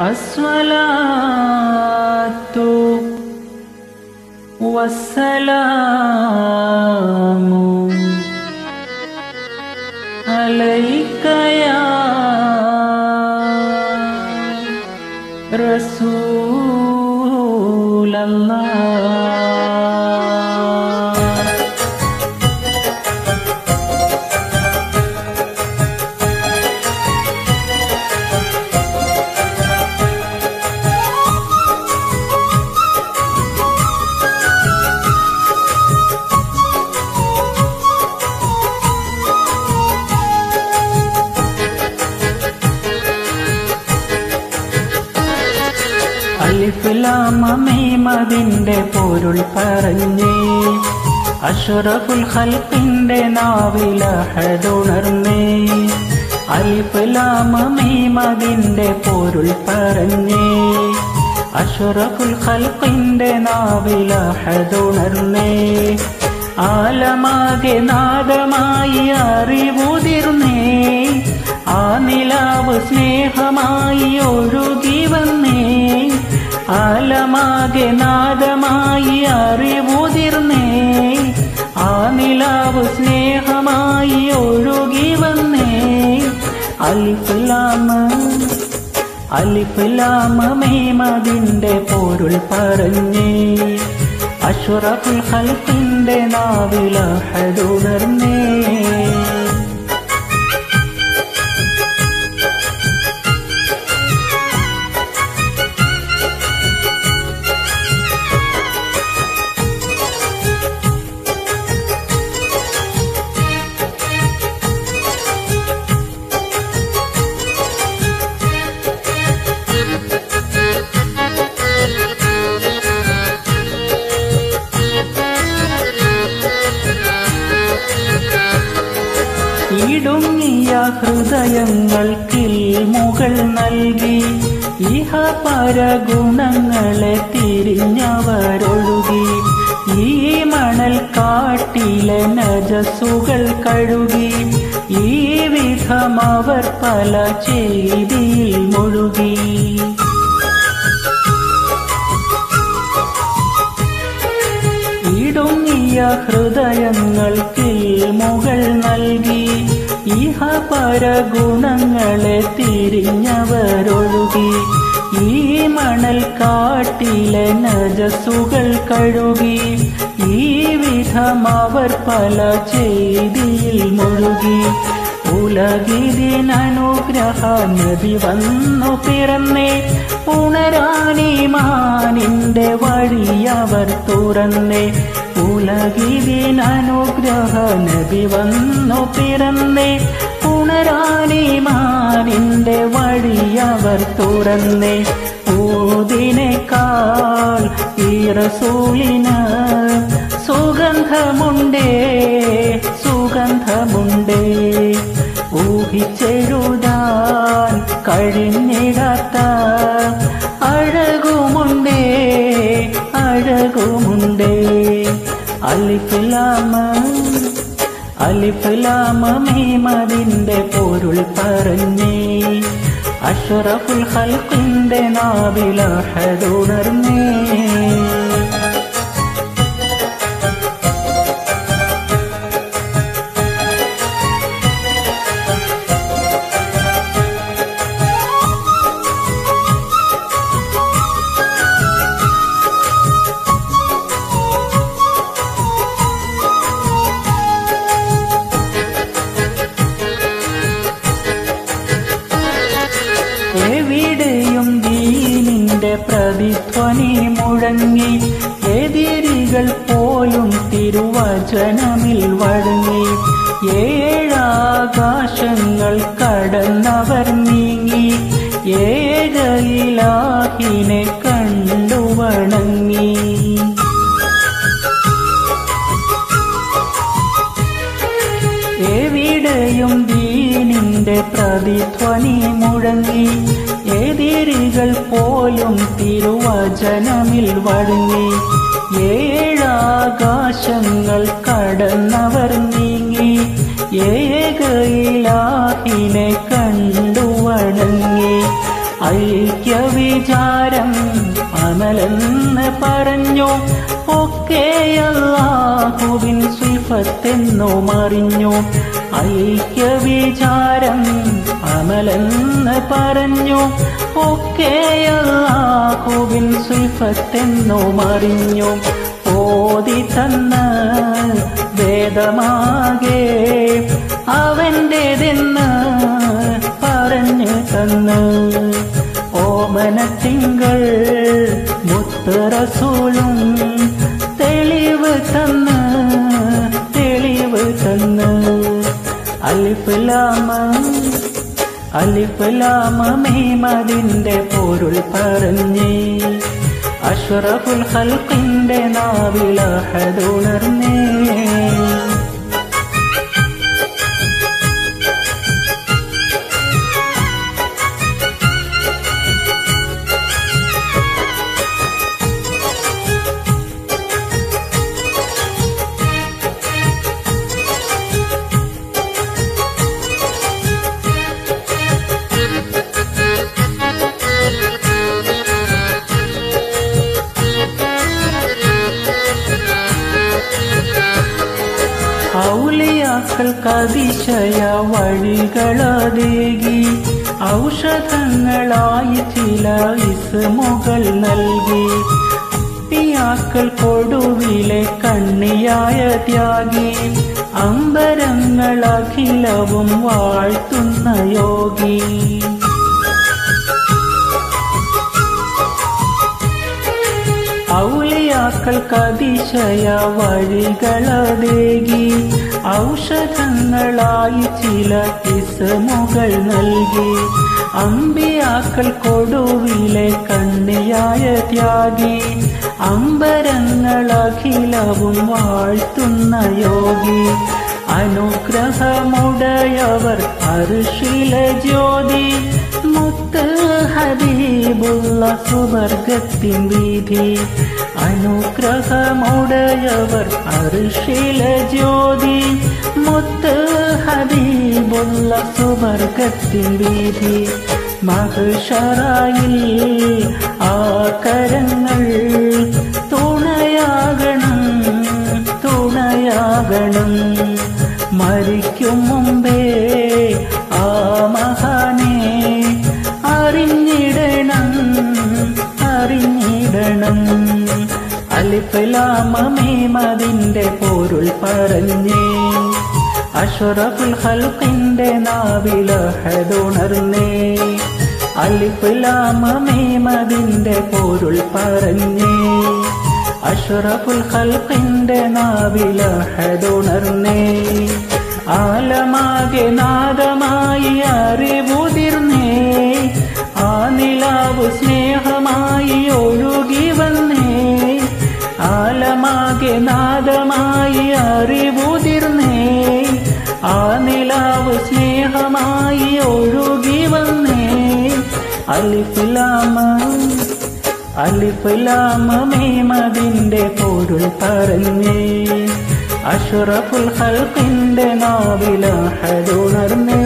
الصلاة والسلام عليك يا رسول الله. അലിഫുലാമീമതിന്റെ പൊരുൾ പറഞ്ഞേ. അഷറഫുൽ ഖൽഖിന്റെ നാവിലഹടുണർന്നേ മതിന്റെ പൊരുൾ പറഞ്ഞേ. അഷറഫുൽ ഖൽഖിന്റെ നാവിലഹടുണർന്നേ ആലമാകെ നാദമായി അറിവുതിർന്നേ. ആ നിലാവ് സ്നേഹമായി ഒഴുകി വന്നേ. ആലമാകെ നാദമായി അറിവുതിർന്നേ. ആ നിലാവ് സ്നേഹമായി ഒഴുകി വന്നേ. അലിഫുലാമ അലിഫുലാമ മേമതിന്റെ പൊരുൾ പറഞ്ഞേ. അശ്വറഫുൽ ഹൽഫിന്റെ നാവിലഹടുണർന്നേ ഇടുങ്ങിയ ഹൃദയങ്ങൾക്കിൽ മുകൾ നൽകി. ഇഹ പരഗുണങ്ങളെ തിരിഞ്ഞവരൊഴുകി. ഈ മണൽ കാട്ടിലെ നജസുകൾ കഴുകി. ഈ വിധം അവർ പല ചെയ്തിയിൽ മുഴുകി. ഇടുങ്ങിയ ഹൃദയങ്ങൾക്കിൽ മുകൾ നൽകി. ഇഹ പരഗുണങ്ങളെ തിരിഞ്ഞവരൊഴുകി. ഈ മണൽ കാട്ടിലെ നജസുകൾ കഴുകി. ഈ വിധം അവർ പല ചെയ്തിയിൽ മുഴുകി. ഉലകിതിനനുഗ്രഹ നദി വന്നു പിറന്നേ. ഉണരാനിമാനിന്റെ വഴിയവർ തുറന്നേ. ഉലകിതിനനുഗ്രഹ നബി വന്നു പിറന്നേ. ഉണരാനിമാനിന്റെ വഴിയവർ തുറന്നേ. ഊതിനേക്കാൾ ഈ റസൂലിന് സുഗന്ധമുണ്ടേ സുഗന്ധമുണ്ടേ. ഊഹിച്ചെഴുതാൻ കഴിഞ്ഞിടാത്ത അഴകുമുണ്ടേ അഴകുമുണ്ടേ. അലിഫിലാമ അലിഫിലാമ മീമതിന്റെ പൊരുൾ പറഞ്ഞേ. അഷറഫുൽ ഹൽക്കിന്റെ നാവിലഹടുണർന്നേ തിരുവചനമിൽ വഴങ്ങി ഏഴാകാശങ്ങൾ കടന്നവർ നീങ്ങി ഏഴിലാഹിനെ കണ്ടു വണങ്ങി. എവിടെയും ദീനിന്റെ പ്രതിധ്വനി മുഴങ്ങി എതിരികൾ പോലും തിരുവചനമിൽ വഴങ്ങി ഏഴാകാശങ്ങൾ കടന്നവർ നീങ്ങി ഏകയിലാഹിനെ കണ്ടു വണങ്ങി. ഐക്യവിചാരം അമലെന്ന് പറഞ്ഞു ഒക്കെ അല്ലാഹുവിൻ സിഫത്തെന്നു മറിഞ്ഞു. ഐക്യവിചാരം അമലെന്ന് പറഞ്ഞു. ഒക്കെ അല്ലാഹുവിൻ സിഫത്തെന്നു മറിഞ്ഞു. ഓതി തന്ന വേദമാകെ അവന്റെതെന്ന് പറഞ്ഞു തന്ന്. ഓമനത്തിങ്കൾ മുത്തറസൂളും തെളിവ് തന്ന് തെളിവ് തന്ന്. അലിഫുലാമ അലിഫുലാമ മീമതിന്റെ പൊരുൾ പറഞ്ഞേ. അഷ്റഫുൽ ഹൽക്കിന്റെ നാവിലഹതുണർന്നേ ഔലിയാക്കൾക്കതിശയ വഴികളതേകി ഔഷധങ്ങളായി ചില ഇസ്മുകൾ നൽകി. പിയാക്കൾ കൊടുവിലെ കണ്ണിയായ ത്യാഗി. അമ്പരങ്ങൾ അഖിലവും വാഴ്ത്തുന്ന യോഗി. ഔലിയാക്കൾക്കതിശയ വഴികളതേകി ഔഷധങ്ങളായി ചില കിസമുകൾ നൽകി. അമ്പിയാക്കൾ കൊടുവിലെ കണ്ണിയായ ത്യാഗി. അമ്പരങ്ങളഖിലവും വാഴ്ത്തുന്ന യോഗി. അനുഗ്രഹമുടയവർ അർഷില ജ്യോതി. മുത്ത് ഹബീബുള്ള സുവർഗത്തിൻ വീതി. അനുഗ്രഹമുടയവർ അർഷില ജ്യോതി മുത്ത് ഹബീബുള്ള സുവർഗത്തിൻ വീതി. മഹഷറായിൽ ആ കരങ്ങൾ തുണയാകണം തുണയാകണം. മരിക്കും മുമ്പേ അലിഫലാമീമതിന്റെ പൊരുൾ പറഞ്ഞേ. അഷറഫുൽ ഹൽക്കിന്റെ നാവിലഹതുണർന്നേ അലിഫലാമീമതിന്റെ പൊരുൾ പറഞ്ഞേ. അഷറഫുൽ ഹൽക്കിന്റെ നാവിലഹതുണർന്നേ ആലമാകെ നാദമായി അലിഫുലാമ അലിഫുലാമ മീമതിന്റെ പൊരുൾ പറഞ്ഞേ. അഷറഫുൽ ഹൽക്കിന്റെ നാവിലഹടുണർന്നേ